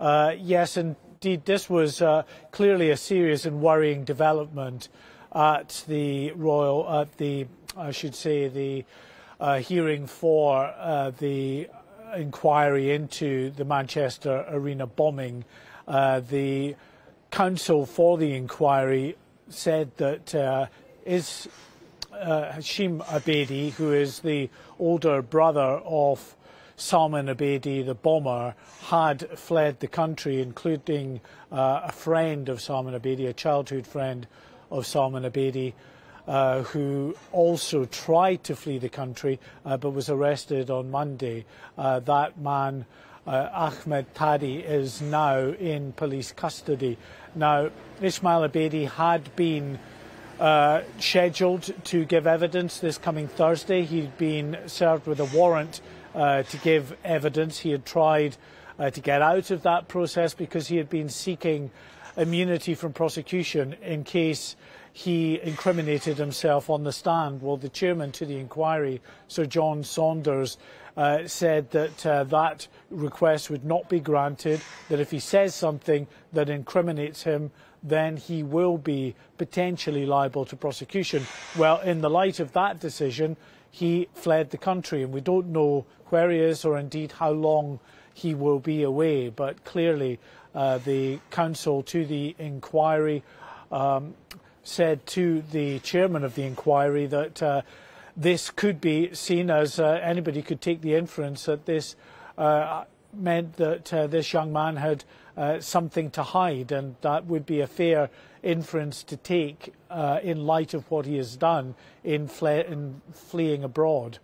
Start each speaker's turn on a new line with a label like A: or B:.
A: Uh, yes, indeed, this was uh, clearly a serious and worrying development at the royal, at the, I should say, the uh, hearing for uh, the inquiry into the Manchester Arena bombing. Uh, the counsel for the inquiry said that uh, is Hashim Abedi, who is the older brother of Salman Abedi, the bomber, had fled the country, including uh, a friend of Salman Abedi, a childhood friend of Salman Abedi, uh, who also tried to flee the country uh, but was arrested on Monday. Uh, that man, uh, Ahmed Taghdi, is now in police custody. Now, Ismail Abedi had been uh, scheduled to give evidence this coming Thursday. He'd been served with a warrant uh, to give evidence. He had tried uh, to get out of that process because he had been seeking immunity from prosecution in case he incriminated himself on the stand. Well, the chairman to the inquiry, Sir John Saunders, uh, said that uh, that request would not be granted, that if he says something that incriminates him, then he will be potentially liable to prosecution. Well, in the light of that decision, he fled the country, and we don't know where he is or indeed how long he will be away. But clearly, uh, the counsel to the inquiry um, said to the chairman of the inquiry that uh, this could be seen as uh, anybody could take the inference that this uh, meant that uh, this young man had uh, something to hide, and that would be a fair inference to take in light of what he has done in, fle in fleeing abroad.